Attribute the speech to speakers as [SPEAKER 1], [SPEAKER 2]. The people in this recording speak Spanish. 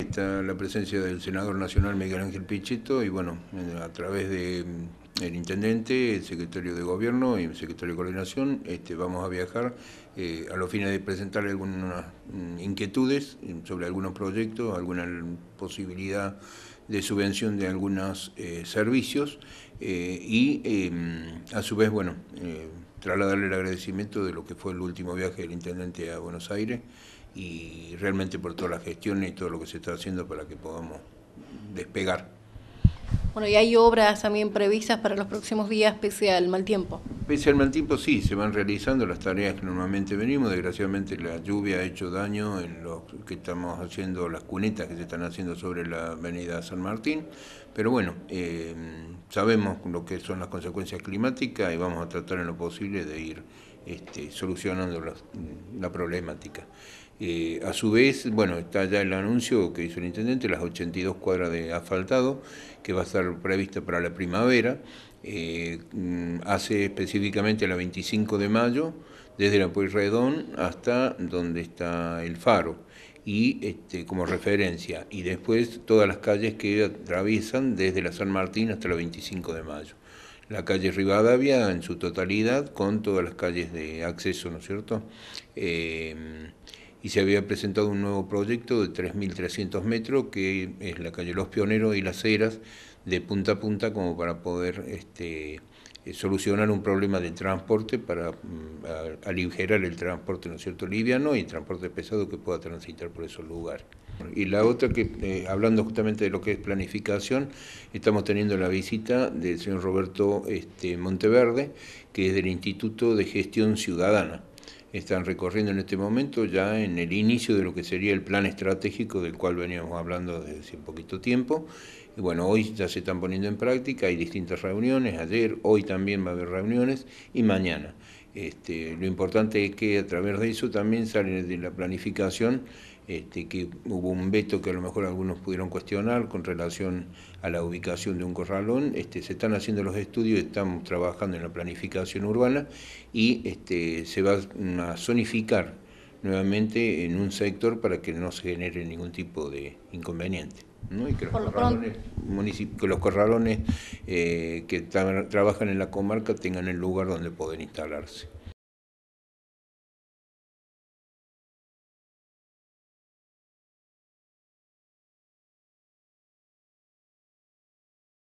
[SPEAKER 1] Está la presencia del senador nacional Miguel Ángel Pichetto y bueno, a través de mm, el intendente, el secretario de gobierno y el secretario de coordinación, este, vamos a viajar eh, a los fines de presentarle algunas mm, inquietudes sobre algunos proyectos, alguna posibilidad de subvención de algunos eh, servicios eh, y a su vez, bueno, trasladarle el agradecimiento de lo que fue el último viaje del intendente a Buenos Aires y realmente por todas las gestiones y todo lo que se está haciendo para que podamos despegar.
[SPEAKER 2] Bueno, y hay obras también previstas para los próximos días pese al mal tiempo.
[SPEAKER 1] Pese al mal tiempo sí, se van realizando las tareas que normalmente venimos, desgraciadamente la lluvia ha hecho daño en lo que estamos haciendo, las cunetas que se están haciendo sobre la avenida San Martín, pero bueno, eh, sabemos lo que son las consecuencias climáticas y vamos a tratar en lo posible de ir este, solucionando la problemática. Eh, a su vez, bueno, está ya el anuncio que hizo el intendente, las 82 cuadras de asfaltado, que va a estar prevista para la primavera, eh, mm, hace específicamente la 25 de mayo, desde la Pueyrredón hasta donde está el faro, y este, como referencia, y después todas las calles que atraviesan desde la San Martín hasta la 25 de mayo. La calle Rivadavia en su totalidad, con todas las calles de acceso, ¿no es cierto? Eh, y se había presentado un nuevo proyecto de 3.300 metros, que es la calle Los Pioneros y Las Heras, de punta a punta, como para poder este, eh, solucionar un problema de transporte, para mm, aligerar el transporte, ¿no es cierto?, liviano y el transporte pesado que pueda transitar por esos lugares. Y la otra que, eh, hablando justamente de lo que es planificación, estamos teniendo la visita del señor Roberto este, Monteverde, que es del Instituto de Gestión Ciudadana están recorriendo en este momento ya en el inicio de lo que sería el plan estratégico del cual veníamos hablando desde hace poquito tiempo. Y bueno, hoy ya se están poniendo en práctica, hay distintas reuniones, ayer, hoy también va a haber reuniones y mañana. Este, lo importante es que a través de eso también sale de la planificación este, que hubo un veto que a lo mejor algunos pudieron cuestionar con relación a la ubicación de un corralón. Este, se están haciendo los estudios, estamos trabajando en la planificación urbana y este, se va a zonificar nuevamente en un sector para que no se genere ningún tipo de inconveniente. Y que los corralones, que eh, trabajan en la comarca tengan el lugar donde poder instalarse.